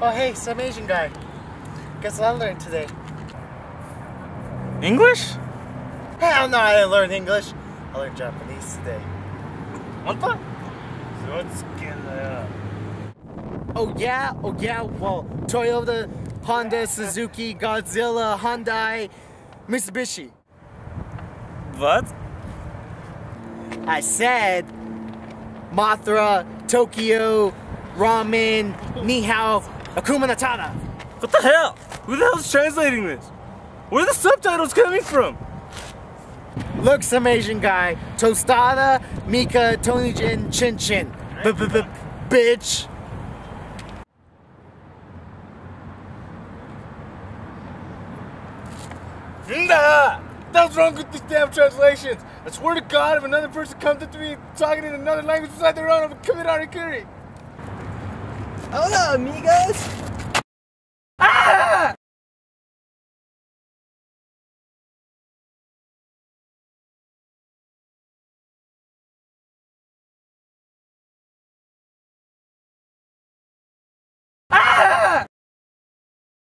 Oh, hey, some Asian guy. Guess what I learned today? English? Hell no, I didn't learn English. I learned Japanese today. What the? Oh yeah, oh yeah, well, Toyota, Honda, Suzuki, Godzilla, Hyundai, Mitsubishi. What? I said Mothra, Tokyo, Ramen, Nihao, Akuma Matata. What the hell? Who the hell's translating this? Where are the subtitles coming from? Look, some Asian guy. Tostada, Mika, Tony Jin, Chin Chin. Bitch. Nah! What's wrong with these damn translations? I swear to God, if another person comes up to me talking in another language besides their own, I'm gonna commit harikiri. Hola, amigos.